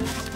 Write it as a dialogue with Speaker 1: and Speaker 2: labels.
Speaker 1: you